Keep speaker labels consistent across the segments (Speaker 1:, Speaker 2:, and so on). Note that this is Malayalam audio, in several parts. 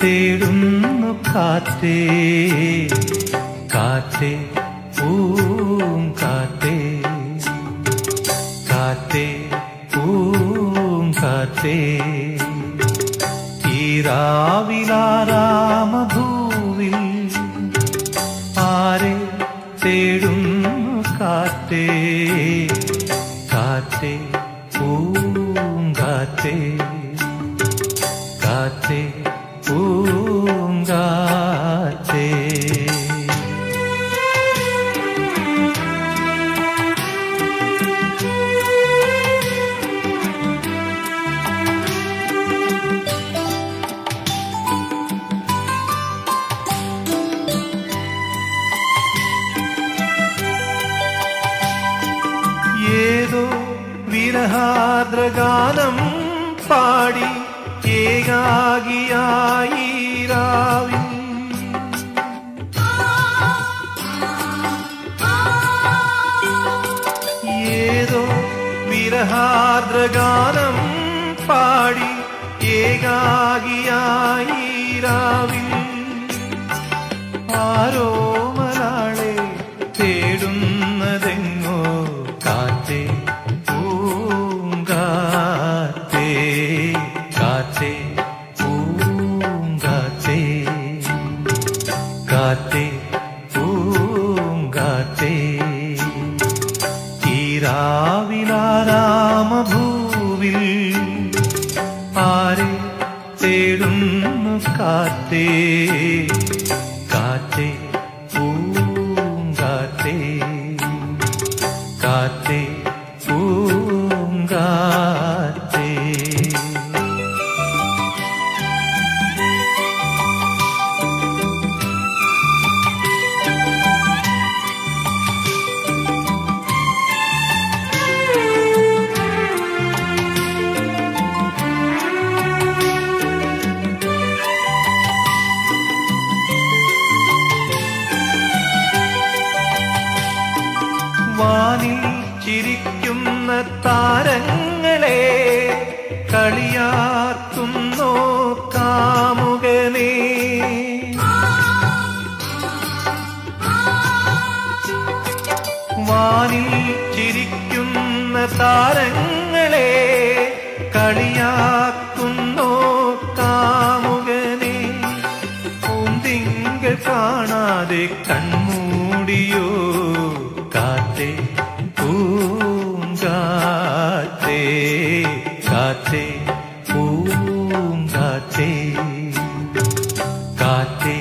Speaker 1: തേടുന്നു കാത്തേ കാത്തേ പൂം കാത്തേ കാത്തേ പൂം കാത്തേ ഈരാവിലാരാമഭൂവിൽ ആരെ തേടുന്നു കാത്തേ പൂം കാത്തേ കാറ്റേ ഏതോ വിരഹാദ്രഗാനം പാടി ഏകാഗിയായി രാവിൽ. ഏതോ വിരഹാദ്രഗാനം പാടി ഏകാഗിയായി രാവിൽ. ആരോ മലാളെ തേടുന്നതെങ്ങോ കാറ്റേ പൂങ്കാറ്റേ. തീരാവിലാരാമഭൂവിൽ ആരെ തേടുന്നു കാറ്റേ? കാറ്റേ വാനിൽ ചിരിക്കുന്ന താരങ്ങളെ കളിയാക്കുന്നോ കാമുകനേ. വാനിൽ ചിരിക്കുന്ന താരങ്ങളെ കളിയാക്കുന്നോ കാമുകനെ. പൂന്തിങ്കൾ കാണാതെ കൺമൂടിയോ കാറ്റേ പൂങ്കാറ്റേ കാറ്റേ പൂങ്കാറ്റേ കാറ്റേ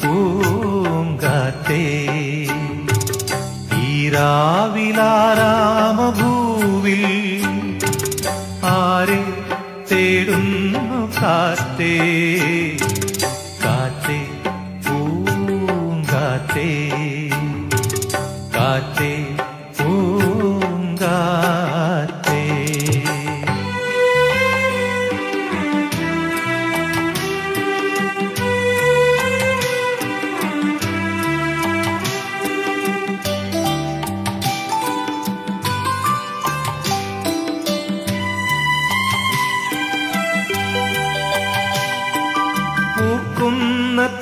Speaker 1: പൂങ്കാറ്റേ ഈരാവിലാരാമഭൂവിൽ ആരെ തേടുന്നു കാറ്റേ കാറ്റേ പൂങ്കാറ്റേ കാറ്റേ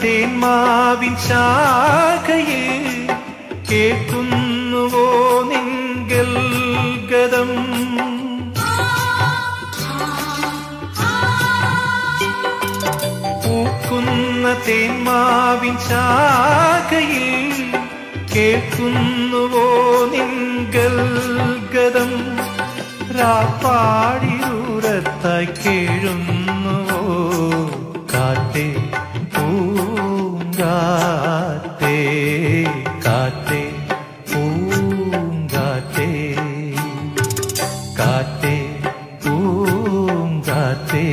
Speaker 1: തേന്മാവിൻ ശാഖയിൽ കേൾക്കുന്നുവോ നിങ്കൽ ഗതം പൂക്കുന്ന തേന്മാവിൻ ശാഖയിൽ കേൾക്കുന്നുവോ നിങ്കൽ ഗതം രാപ്പാടിയൂരത്തായി കേഴുന്നുവോ? കാറ്റേ പൂങ്കാറ്റേ കാറ്റേ പൂങ്കാറ്റേ. കാറ്റേ പൂങ്കാറ്റേ.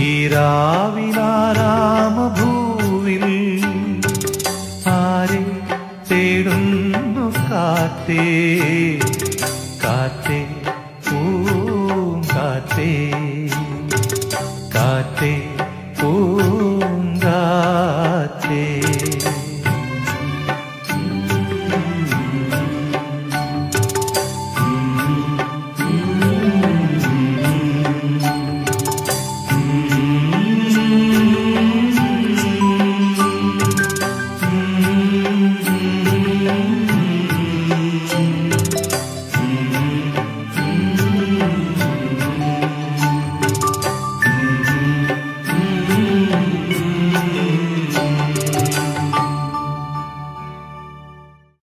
Speaker 1: ഈരാ രാവിലാരാമഭൂവിൽ ആരെ തേടുന്നു കാറ്റേ? കാറ്റേ പൂങ്കാറ്റേ. കാറ്റേ பூங்காற்றே